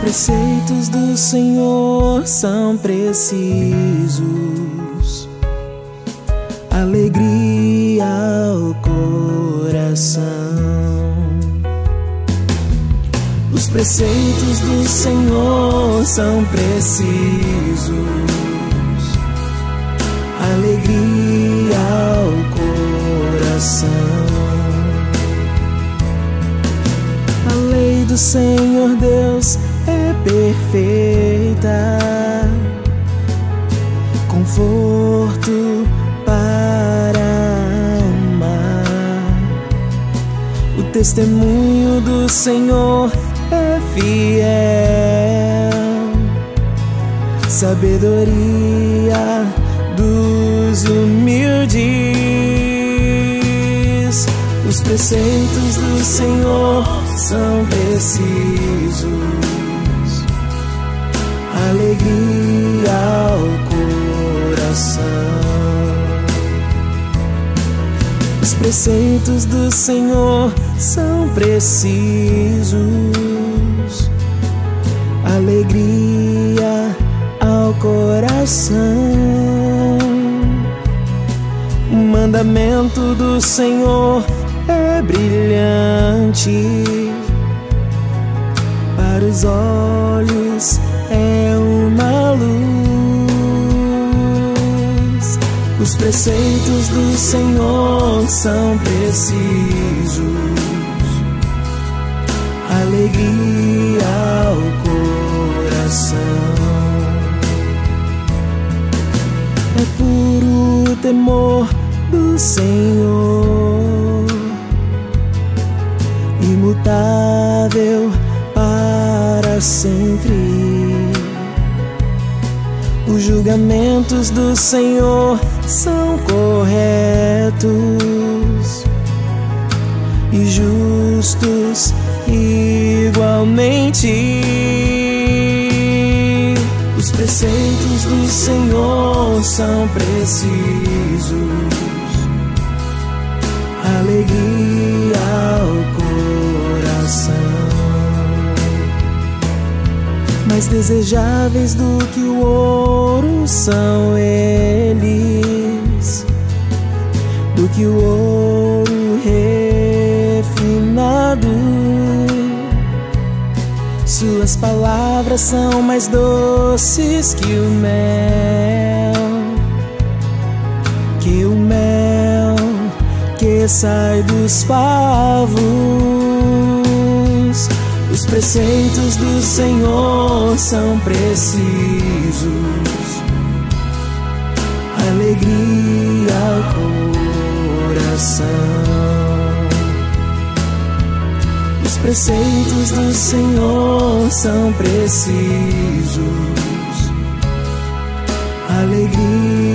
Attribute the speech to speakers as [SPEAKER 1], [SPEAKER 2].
[SPEAKER 1] preceitos do Senhor são precisos, alegria ao coração. Os preceitos do Senhor são precisos, alegria ao coração. Do Senhor Deus é perfeita, conforto para amar. O testemunho do Senhor é fiel, sabedoria dos humildes. Os preceitos do Senhor são precisos, alegria ao coração. Os preceitos do Senhor são precisos, alegria ao coração. O mandamento do Senhor é brilhante para os olhos Os preceitos do Senhor são precisos, alegria ao coração. É puro temor do Senhor, imutável para sempre. Os julgamentos do Senhor são corretos e justos igualmente. Os preceitos do Senhor são precisos, alegria mais desejáveis do que o ouro são eles, do que o ouro refinado. Suas palavras são mais doces que o mel, que o mel que sai dos favos. Os preceitos do Senhor são precisos, alegria ao coração. Os preceitos do Senhor são precisos, alegria